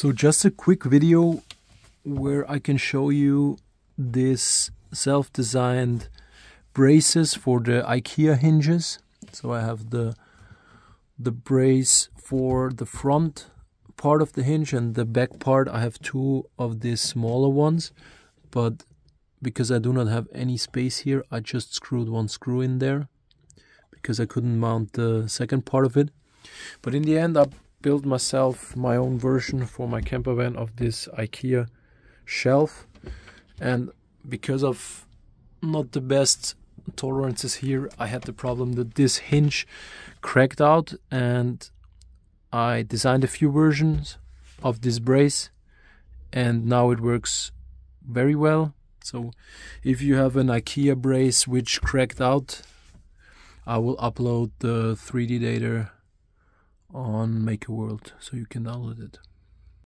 So just a quick video where I can show you this self-designed braces for the IKEA hinges. So I have the the brace for the front part of the hinge and the back part I have two of these smaller ones but because I do not have any space here I just screwed one screw in there because I couldn't mount the second part of it but in the end I built myself my own version for my camper van of this IKEA shelf. And because of not the best tolerances here I had the problem that this hinge cracked out and I designed a few versions of this brace and now it works very well. So if you have an IKEA brace which cracked out I will upload the 3D data on Maker World so you can download it